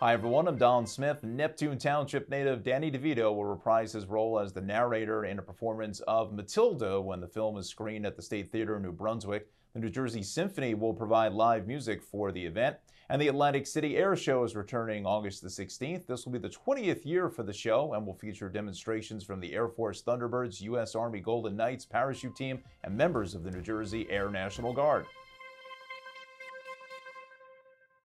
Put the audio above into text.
Hi everyone, I'm Don Smith. Neptune Township native Danny DeVito will reprise his role as the narrator in a performance of Matilda when the film is screened at the State Theater in New Brunswick. The New Jersey Symphony will provide live music for the event. And the Atlantic City Air Show is returning August the 16th. This will be the 20th year for the show and will feature demonstrations from the Air Force Thunderbirds, U.S. Army Golden Knights parachute team, and members of the New Jersey Air National Guard.